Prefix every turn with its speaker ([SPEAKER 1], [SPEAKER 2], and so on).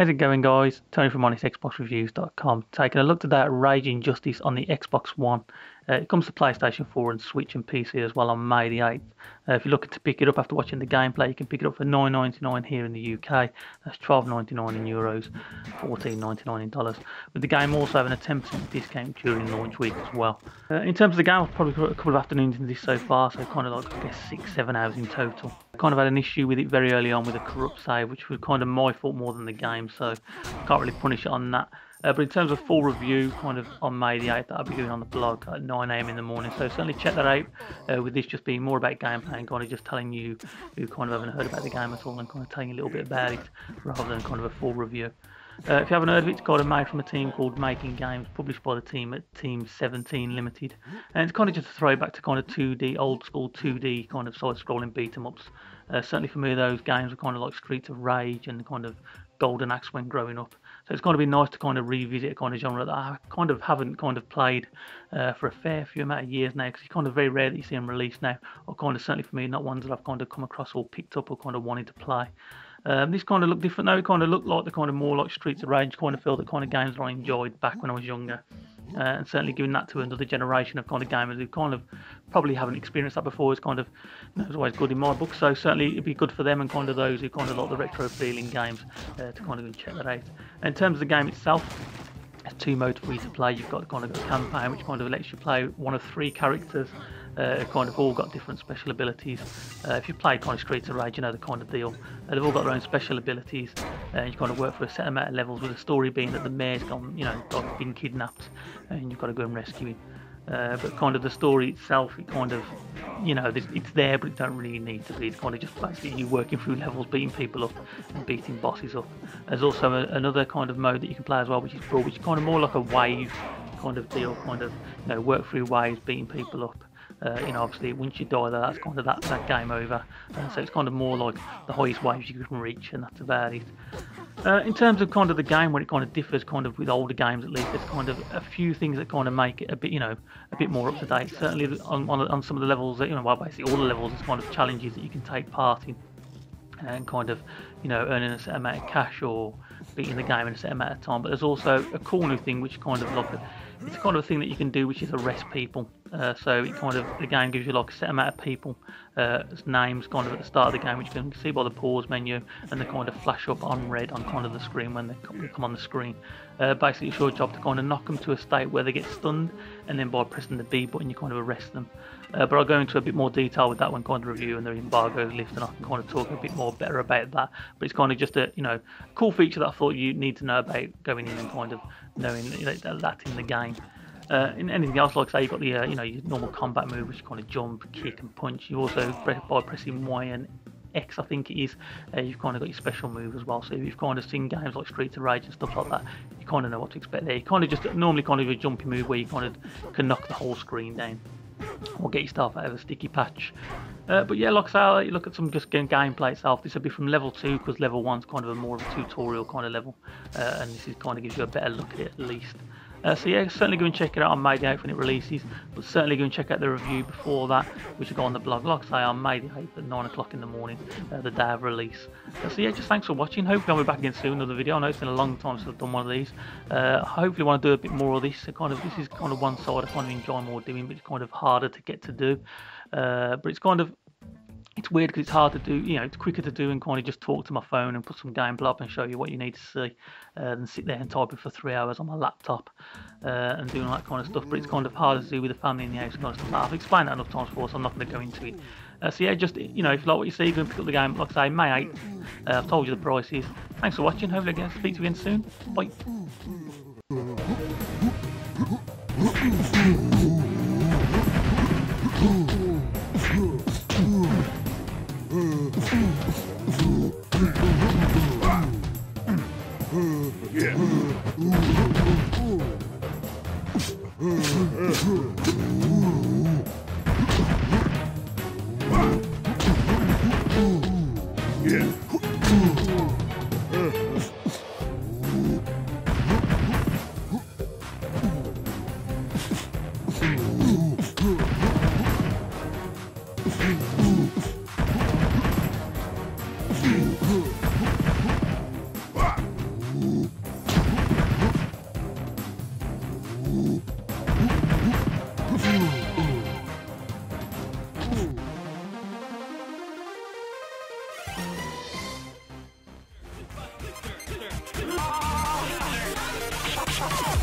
[SPEAKER 1] How's it going guys? Tony from HonestXboxReviews.com taking a look today at Raging Justice on the Xbox One. Uh, it comes to PlayStation 4 and Switch and PC as well on May the 8th. Uh, if you're looking to pick it up after watching the gameplay, you can pick it up for $9.99 here in the UK. That's $12.99 in euros, $14.99 in dollars. With the game also having a 10% discount during launch week as well. Uh, in terms of the game, I've probably got a couple of afternoons in this so far, so kind of like I guess six, seven hours in total. Kind of had an issue with it very early on with a corrupt save, which was kind of my fault more than the game, so can't really punish it on that. Uh, but in terms of full review, kind of on May the 8th, that I'll be doing on the blog at 9am in the morning. So certainly check that out. Uh, with this just being more about gameplay and kind of just telling you who kind of haven't heard about the game at all and kind of telling you a little bit about it rather than kind of a full review. Uh, if you haven't heard of it, it's kind of made from a team called Makingames, published by the team at Team 17 Limited. And it's kind of just a throwback to kind of 2D, old school 2D kind of side scrolling beat 'em ups. Uh, certainly for me, those games were kind of like Streets of Rage and kind of Golden Axe when growing up. So it's going to be nice to kind of revisit a kind of genre that I kind of haven't kind of played uh, for a fair few amount of years now because it's kind of very rare that you see them released now, or kind of certainly for me, not ones that I've kind of come across or picked up or kind of wanted to play. Um, this kind of looked different though. It kind of looked like the kind of more like Streets of Rage kind of feel the kind of games that I enjoyed back when I was younger. Uh, and certainly giving that to another generation of kind of gamers who kind of probably haven't experienced that before is kind of it's always good in my book. So certainly it'd be good for them and kind of those who kind of like the retro feeling games uh, to kind of check that out. in terms of the game itself, there's two modes for you to play. You've got kind of a campaign which kind of lets you play one of three characters uh, kind of all got different special abilities. Uh, if you play kind of Streets of Rage, you know the kind of deal. Uh, they've all got their own special abilities, and you kind of work for a set amount of levels. With the story being that the mayor's gone, you know, got been kidnapped, and you've got to go and rescue him. Uh, but kind of the story itself, it kind of, you know, it's there, but it don't really need to be. It's kind of just basically you working through levels, beating people up, and beating bosses up. There's also a, another kind of mode that you can play as well, which is Brawl, which is kind of more like a wave kind of deal, kind of, you know, work through waves, beating people up. Uh, you know, obviously, once you die there, that's kind of that, that game over. Uh, so it's kind of more like the highest waves you can reach, and that's about it. Uh, in terms of kind of the game, where it kind of differs, kind of with older games at least, there's kind of a few things that kind of make it a bit, you know, a bit more up to date. Certainly on, on, on some of the levels, that, you know, well, basically all the levels, there's kind of challenges that you can take part in, and kind of, you know, earning a set amount of cash or beating the game in a set amount of time. But there's also a cool new thing which kind of like it's kind of a thing that you can do which is arrest people. Uh, so it kind of the game gives you like a set amount of people, uh, names kind of at the start of the game, which you can see by the pause menu, and they kind of flash up on red on kind of the screen when they come on the screen. Uh, basically, it's your job to kind of knock them to a state where they get stunned, and then by pressing the B button, you kind of arrest them. Uh, but I'll go into a bit more detail with that when kind of review and the embargo lift, and I can kind of talk a bit more better about that. But it's kind of just a you know cool feature that I thought you need to know about going in and kind of knowing that in the game. Uh, in anything else, like say, you've got the uh, you know your normal combat move, which you kind of jump, kick, and punch. You also by pressing Y and X, I think it is, uh, you've kind of got your special move as well. So if you've kind of seen games like Streets of Rage and stuff like that, you kind of know what to expect there. You kind of just normally kind of a jumpy move where you kind of can knock the whole screen down or get yourself out of a sticky patch. Uh, but yeah, like I say, you look at some just gameplay itself. This will be from level two because level one's kind of a more of a tutorial kind of level, uh, and this is kind of gives you a better look at it at least. Uh, so yeah, certainly go and check it out on May the 8th when it releases, but certainly go and check out the review before that, which will go on the blog, like I say, on May the 8th at 9 o'clock in the morning, uh, the day of release. Uh, so yeah, just thanks for watching, hopefully I'll be back again soon with another video, I know it's been a long time since I've done one of these, uh, hopefully want to do a bit more of this, so kind of, this is kind of one side I kind of enjoy more doing, but it's kind of harder to get to do, uh, but it's kind of, it's weird because it's hard to do. You know, it's quicker to do and kind of just talk to my phone and put some gameplay up and show you what you need to see, uh, than sit there and type it for three hours on my laptop uh, and doing all that kind of stuff. But it's kind of hard to do with the family in the house kind of stuff. I've explained that enough times before, so I'm not going to go into it. Uh, so yeah, just you know, if you like what you see, go and pick up the game. Like I say, May 8th. Uh, I've told you the prices. Thanks for watching. Hopefully, again, speak to you again soon. Bye.
[SPEAKER 2] Oh!